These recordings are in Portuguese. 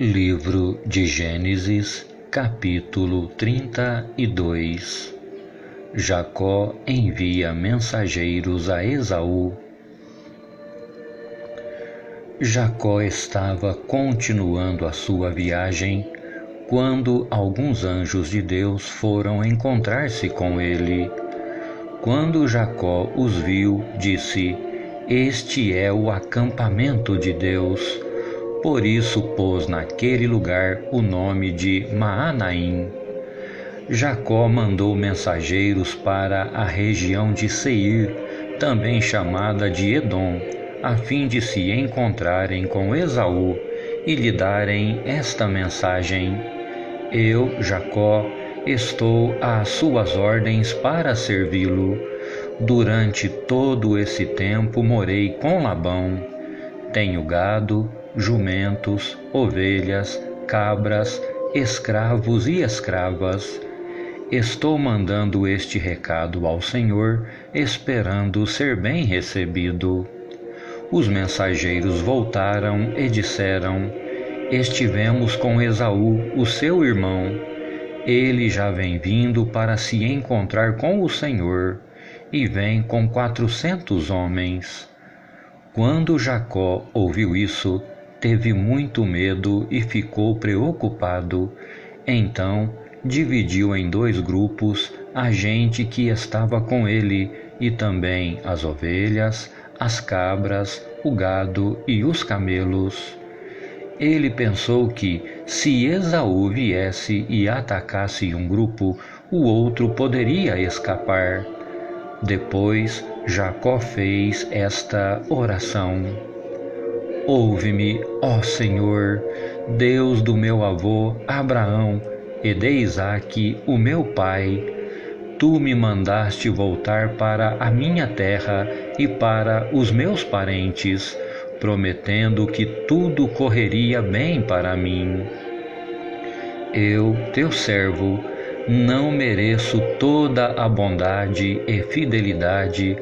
Livro de Gênesis, capítulo 32 Jacó envia mensageiros a Esaú. Jacó estava continuando a sua viagem quando alguns anjos de Deus foram encontrar-se com ele. Quando Jacó os viu, disse: Este é o acampamento de Deus por isso pôs naquele lugar o nome de Maanaim. Jacó mandou mensageiros para a região de Seir, também chamada de Edom, a fim de se encontrarem com Esaú e lhe darem esta mensagem: Eu, Jacó, estou às suas ordens para servi-lo. Durante todo esse tempo morei com Labão. Tenho gado, jumentos, ovelhas, cabras, escravos e escravas. Estou mandando este recado ao Senhor, esperando ser bem recebido. Os mensageiros voltaram e disseram: Estivemos com Esaú, o seu irmão. Ele já vem vindo para se encontrar com o Senhor, e vem com quatrocentos homens. Quando Jacó ouviu isso, teve muito medo e ficou preocupado. Então dividiu em dois grupos a gente que estava com ele e também as ovelhas, as cabras, o gado e os camelos. Ele pensou que, se Esaú viesse e atacasse um grupo, o outro poderia escapar. Depois Jacó fez esta oração. Ouve-me, ó Senhor, Deus do meu avô Abraão e de Isaque, o meu pai. Tu me mandaste voltar para a minha terra e para os meus parentes, prometendo que tudo correria bem para mim. Eu, teu servo, não mereço toda a bondade e fidelidade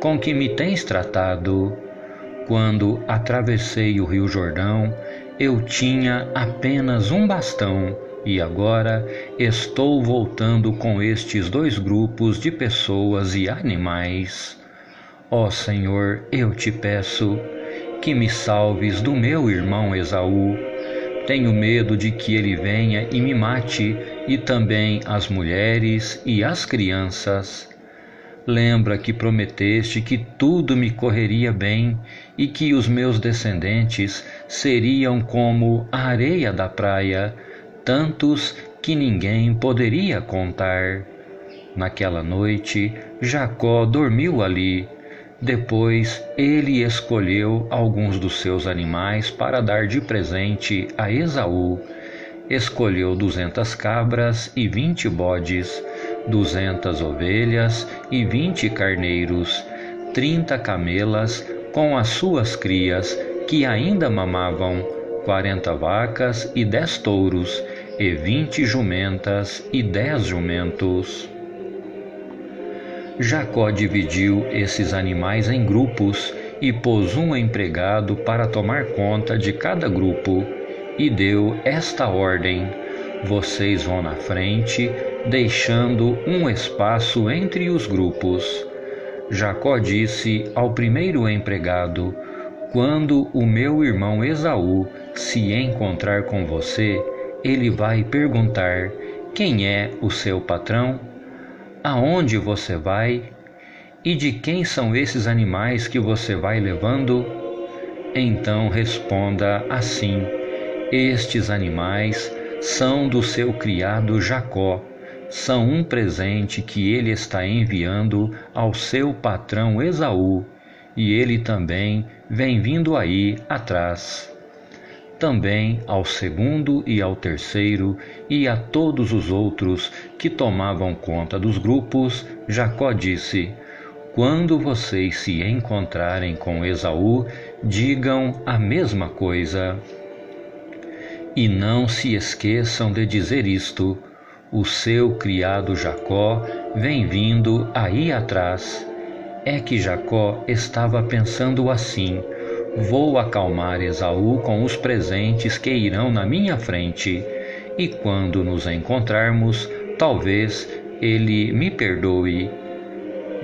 com que me tens tratado quando atravessei o Rio Jordão, eu tinha apenas um bastão e agora estou voltando com estes dois grupos de pessoas e animais. Ó Senhor, eu te peço que me salves do meu irmão Esaú. Tenho medo de que ele venha e me mate, e também as mulheres e as crianças. Lembra que prometeste que tudo me correria bem e que os meus descendentes seriam como a areia da praia, tantos que ninguém poderia contar. Naquela noite, Jacó dormiu ali. Depois, ele escolheu alguns dos seus animais para dar de presente a Esaú. Escolheu duzentas cabras e vinte bodes duzentas ovelhas e vinte carneiros, trinta camelas com as suas crias que ainda mamavam, quarenta vacas e dez touros, e vinte jumentas e dez jumentos. Jacó dividiu esses animais em grupos e pôs um empregado para tomar conta de cada grupo, e deu esta ordem: Vocês vão na frente deixando um espaço entre os grupos. Jacó disse ao primeiro empregado: Quando o meu irmão Esaú se encontrar com você, ele vai perguntar: Quem é o seu patrão? Aonde você vai? E de quem são esses animais que você vai levando? Então responda assim: Estes animais são do seu criado Jacó são um presente que ele está enviando ao seu patrão Esaú, e ele também vem vindo aí atrás. Também ao segundo e ao terceiro e a todos os outros que tomavam conta dos grupos, Jacó disse: Quando vocês se encontrarem com Esaú, digam a mesma coisa. E não se esqueçam de dizer isto o seu criado Jacó vem vindo aí atrás. É que Jacó estava pensando assim: Vou acalmar Esaú com os presentes que irão na minha frente, e quando nos encontrarmos, talvez ele me perdoe.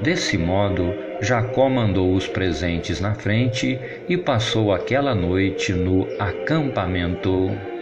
Desse modo, Jacó mandou os presentes na frente e passou aquela noite no acampamento.